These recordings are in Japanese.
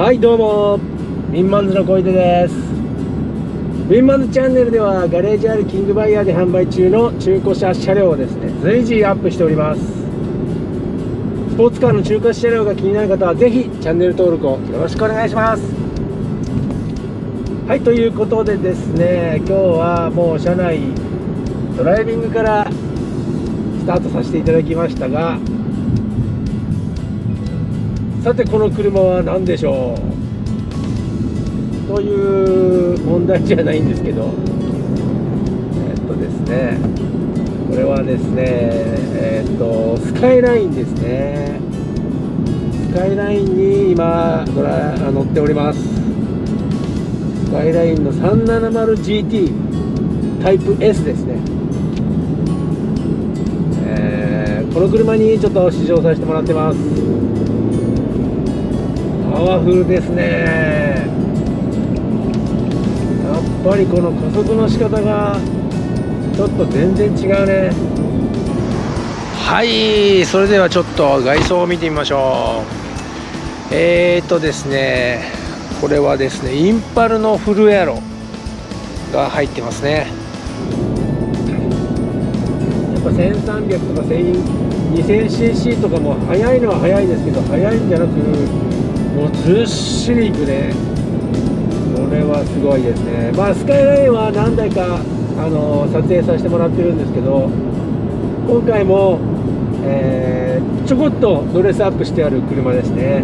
はいどうも。ウィンマンズの小出です。ウィンマンズチャンネルではガレージあるキングバイヤーで販売中の中古車車両をですね随時アップしております。スポーツカーの中古車両が気になる方はぜひチャンネル登録をよろしくお願いします。はいということでですね今日はもう車内ドライビングからスタートさせていただきましたがさてこの車は何でしょう？という問題じゃないんですけど。えっとですね。これはですねえっとスカイラインですね。スカイラインに今ドラ乗っております。スカイラインの 370GT タイプ S ですね。この車にちょっと試乗させてもらってます。ワフルですね。やっぱりこの加速の仕方がちょっと全然違うね。はいそれではちょっと外装を見てみましょう。えーとですねこれはですねインパルのフルエアロが入ってますね。やっぱ1300とか 2000cc とかも速いのは速いですけど速いんじゃなくもうずっしりいくね。これはすごいですね。まあスカイラインは何台かあの撮影させてもらってるんですけど今回も、えーちょこっとドレスアップしてある車ですね。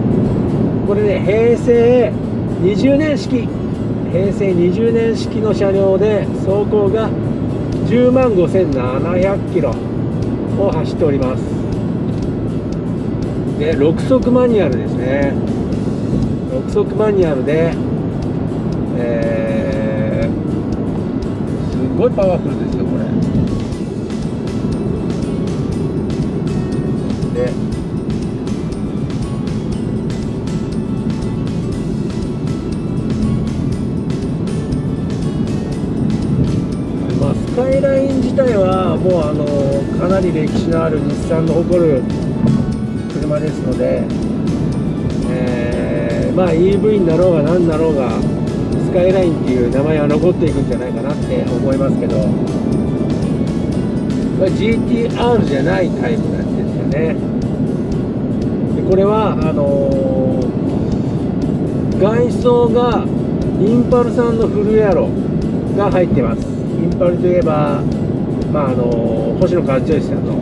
これね平成20年式。平成20年式の車両で走行が10万5700キロを走っております。で6速マニュアルですね。6速マニュアルで、えー、すごいパワフルですよこれ。でまあスカイライン自体はもうあのかなり歴史のある日産の誇る車ですので、まあ EV になろうが何になろうがスカイラインっていう名前は残っていくんじゃないかなって思いますけど、まあ GTR じゃないタイプなんですよね。でこれはあのー外装がインパルさんのフルエアロが入ってます。インパルといえばまああの星野和義さんの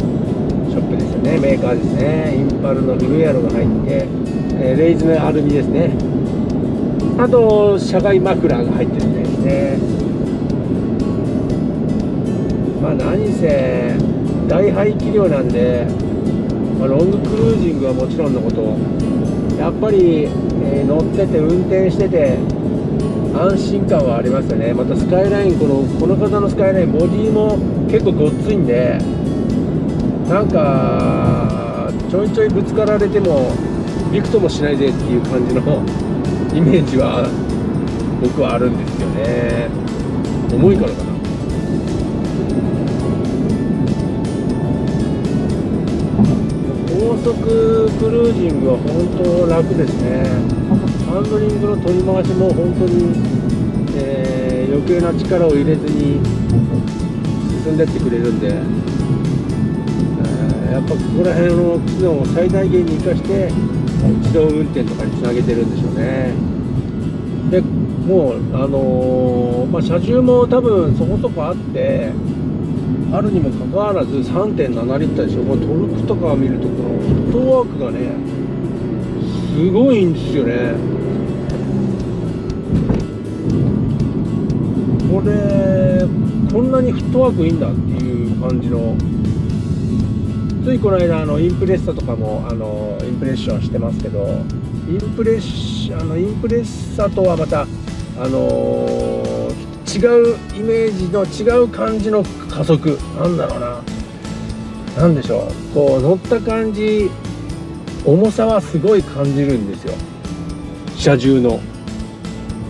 ショップですよね。メーカーですね。インパルのフルエアロが入って、えーレイズのアルミですね。あと車外マフラーが入ってるんですね。まあ何せ大排気量なんで、まあ、ロングクルージングはもちろんのことやっぱり、えー乗ってて運転してて安心感はありますよね。またスカイラインこのこの方のスカイラインボディも結構ごっついんでなんかちょいちょいぶつかられてもびくともしないぜっていう感じのイメージは僕はあるんですよね。重いからかな高速クルージングは本当楽ですねハンドリングの取り回しも本当に、えー余計な力を入れずに進んでってくれるんで、えーやっぱここら辺の機能を最大限に生かして自動運転とかにつなげてるんでしょうね。でもうあのーまあ、車重も多分そこそこあってあるにもかかわらず3.7リッターでしょ。このトルクとかを見るとこのフットワークがねすごいんですよね。これこんなにフットワークいいんだっていう感じのついこの間あのインプレッサとかもあのインプレッションしてますけどインプレッシあのインプレッサとはまたあの違うイメージの違う感じの加速。なんだろうな。なんでしょう。こう乗った感じ重さはすごい感じるんですよ。車重の。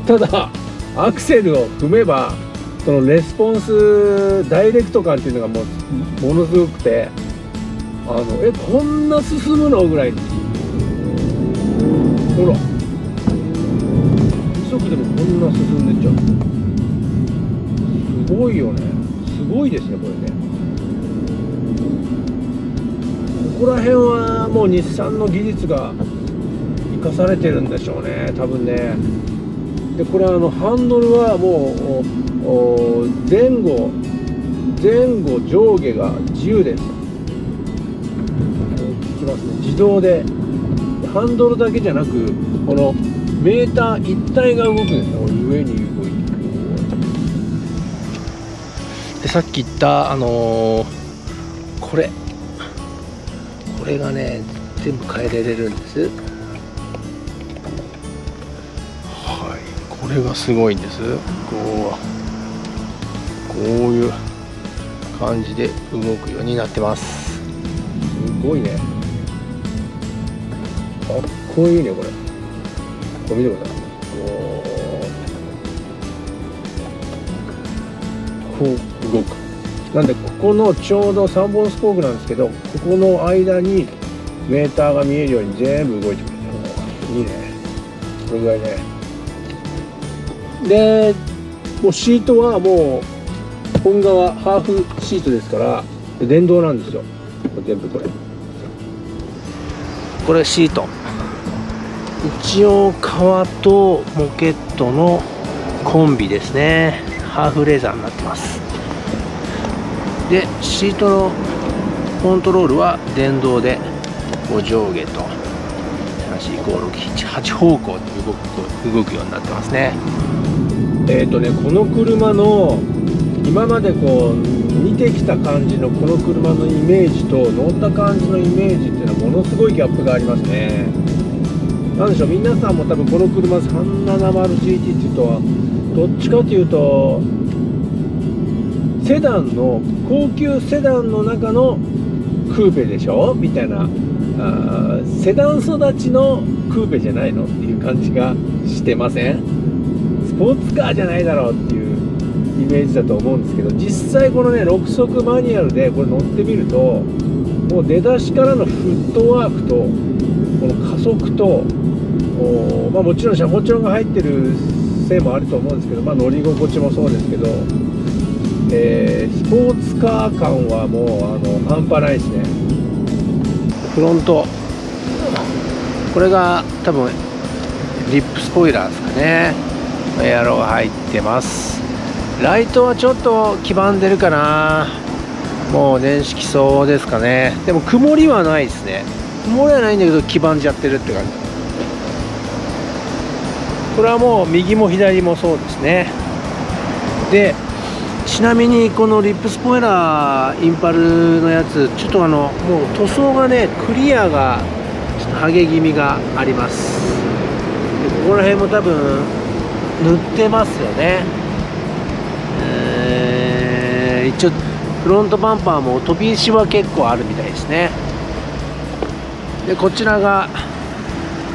ただアクセルを踏めばそのレスポンスダイレクト感っていうのがもうものすごくてあのえこんな進むの？ぐらいほら。2足でもこんな進んでっちゃう。すごいよね。すごいですねこれね。ここら辺はもう日産の技術が生かされてるんでしょうね。多分ね。でこれあのハンドルはもう前後前後上下が自由です。きますね自動でハンドルだけじゃなくこのメーター一体が動くんですね上に動いてでさっき言ったあのー、これ。これがね全部変えられるんです。はい。これがすごいんです。こうこういう感じで動くようになってます。すごいね。こいいねこれ。これ見てください。こう動く。なんでここのちょうど3本スポークなんですけどここの間にメーターが見えるように全部動いてくれる。いいねこれぐらいね。でもうシートはもう本側ハーフシートですから電動なんですよ。全部これ。これシート一応革とモケットのコンビですね。ハーフレザーになってます。でシートのコントロールは電動でこう上下と。34567 8方向で動く動くようになってますね。えっ、ー、とねこの車の今までこう見てきた感じのこの車のイメージと乗った感じのイメージっていうのはものすごいギャップがありますね。なんでしょう皆さんも多分この車 370GT っていうとはどっちかというとセダンの高級セダンの中のクーペでしょ？みたいなあセダン育ちのクーペじゃないのっていう感じがしてません？スポーツカーじゃないだろうっていうイメージだと思うんですけど実際このね6速マニュアルでこれ乗ってみるともう出だしからのフットワークとこの加速とまあ、もちろん車高調が入ってるせいもあると思うんですけど、まあ、乗り心地もそうですけど、えー、スポーツカー感はもうあの半端ないですね。フロント。これが多分リップスポイラーですかね。エアロが入ってます。ライトはちょっと黄ばんでるかな。もう年式そうですかね。でも曇りはないですね。曇りはないんだけど黄ばんじゃってるって感じ。これはもう右も左もそうですね。でちなみにこのリップスポイラーインパルのやつちょっとあのもう塗装がねクリアがちょっとハゲ気味があります。でここら辺も多分塗ってますよね。えー、一応フロントバンパーも飛び石は結構あるみたいですね。でこちらが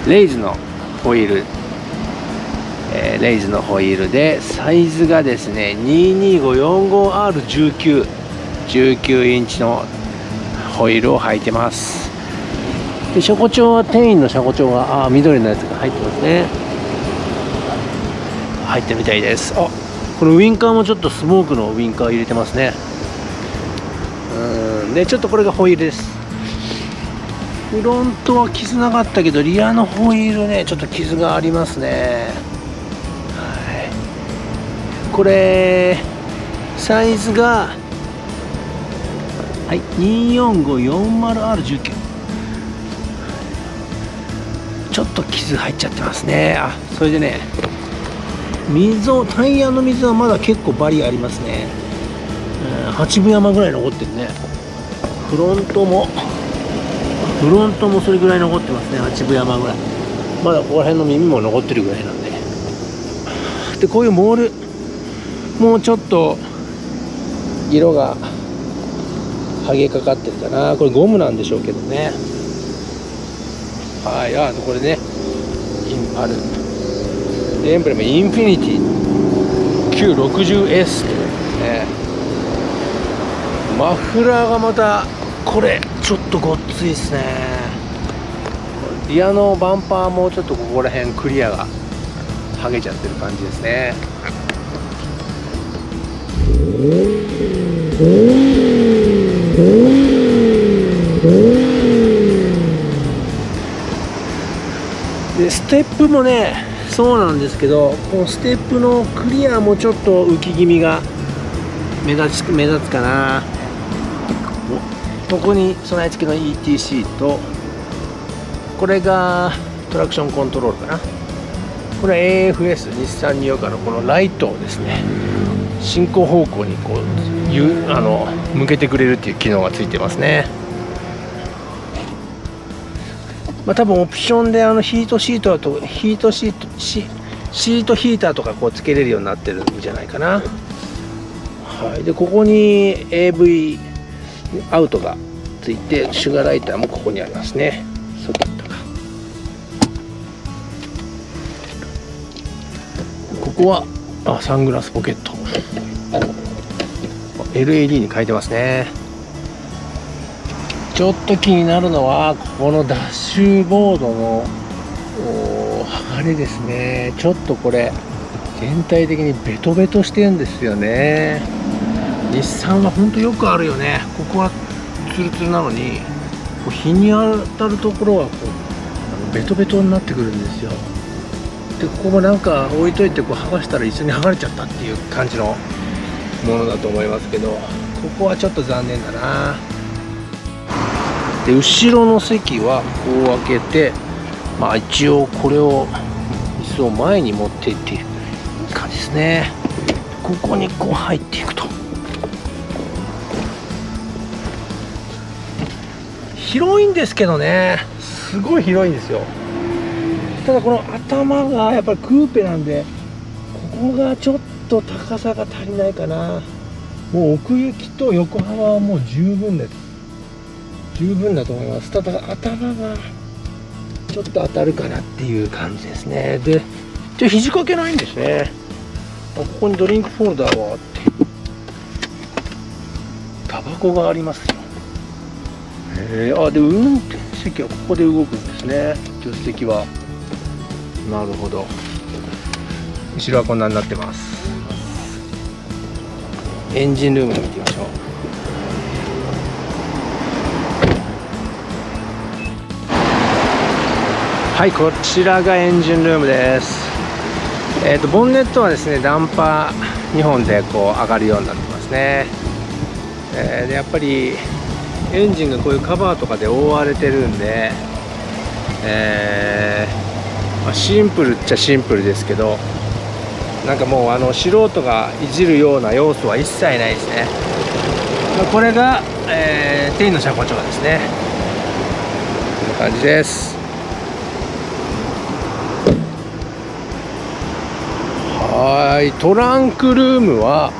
レイズのホイール。えー、レイズのホイールでサイズがですね 22545R19 19インチのホイールを履いてます。で車庫帳は店員の車庫帳があ緑のやつが入ってますね。入ってみたいです。あこのウインカーもちょっとスモークのウインカー入れてますね。うんでちょっとこれがホイールです。フロントは傷なかったけどリアのホイールねちょっと傷がありますね。これサイズがはい 24540R19 ちょっと傷入っちゃってますね。あそれでね溝タイヤの水はまだ結構バリありますね、うん、8分山ぐらい残ってるね。フロントもフロントもそれぐらい残ってますね。8分山ぐらい。まだここら辺の耳も残ってるぐらいなんで。でこういうモール。もうちょっと色が剥げかかってるかな。これゴムなんでしょうけどね。はい。あこれね。 IMPUL。エンブレム Infiniti。Q60S というね。マフラーがまたこれちょっとごっついですね。リアのバンパーもちょっとここら辺クリアが剥げちゃってる感じですね。でステップもねそうなんですけどこのステップのクリアもちょっと浮き気味が目立つ目立つかな。ここに備え付けの ETC とこれがトラクションコントロールかな。これ AFS 日産ニオカのこのライトをですね進行方向にこうゆあの向けてくれるっていう機能がついてますね。まあ多分オプションであのヒートシートとヒートシートシシートヒーターとかこうつけれるようになってるんじゃないかな。はい。でここに AV アウトがついてシュガーライターもここにありますね。ソケットが。ここはあサングラスポケット。LED に変えてますね。ちょっと気になるのはここのダッシュボードの剥がれですね。ちょっとこれ全体的にベトベトしてるんですよね。日産は本当よくあるよね。ここはツルツルなのにこう日に当たるところはこうあのベトベトになってくるんですよ。でここもなんか置いといてこう剥がしたら一緒に剥がれちゃったっていう感じのものだと思いますけどここはちょっと残念だな。で後ろの席はこう開けてまあ一応これを椅子を前に持っていっている感じですね。ここにこう入っていくと。広いんですけどね。すごい広いんですよ。ただこの頭がやっぱりクーペなんでここがちょっと高さが足りないかな。もう奥行きと横幅はもう十分です十分だと思います。ただ頭がちょっと当たるかなっていう感じですね。でじゃ肘掛けないんですね。ここにドリンクホルダーがあって。タバコがありますよへえあで運転席はここで動くんですね。助手席は。なるほど。後ろはこんなになってます。エンジンルームに見てみましょう。はいこちらがエンジンルームです。えーと、ボンネットはですねダンパー2本でこう上がるようになってますね、えー、でやっぱりエンジンがこういうカバーとかで覆われてるんで、えー、まあ、シンプルっちゃシンプルですけどなんかもうあの素人がいじるような要素は一切ないですね、まあ、これが、えー、テインの車庫長ですね。こんな感じです。はい。トランクルームは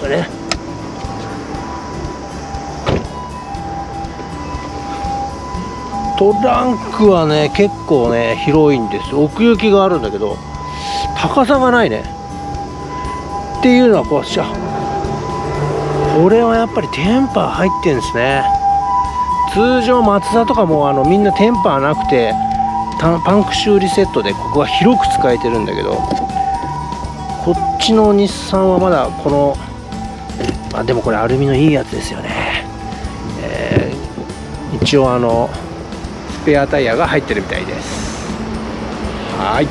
これ。ねトランクはね結構ね広いんです奥行きがあるんだけど高さがないね。っていうのはこうしゃこれはやっぱりテンパー入ってんですね。通常マツダとかもあのみんなテンパーなくてパンク修理セットでここは広く使えてるんだけどこっちの日産はまだこのあでもこれアルミのいいやつですよね、えー、一応あのペアタイヤが入ってるみたいです。はい。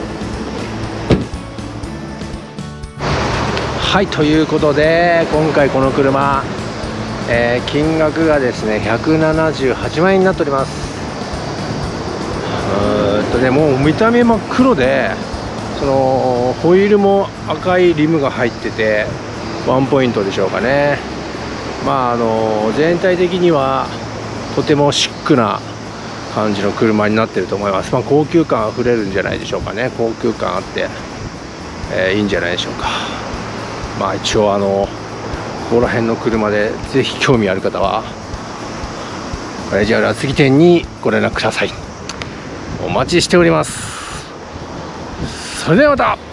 はいということで今回この車、えー、金額がですね178万円になっております。うーとねもう見た目真っ黒でそのホイールも赤いリムが入っててワンポイントでしょうかね。まああの全体的にはとてもシックな感じの車になってると思います、まあ、高級感あふれるんじゃないでしょうかね。高級感あって、えー、いいんじゃないでしょうか。まあ一応あのここら辺の車でぜひ興味ある方はこれじゃあ厚木店にご連絡ください。お待ちしております。それではまた。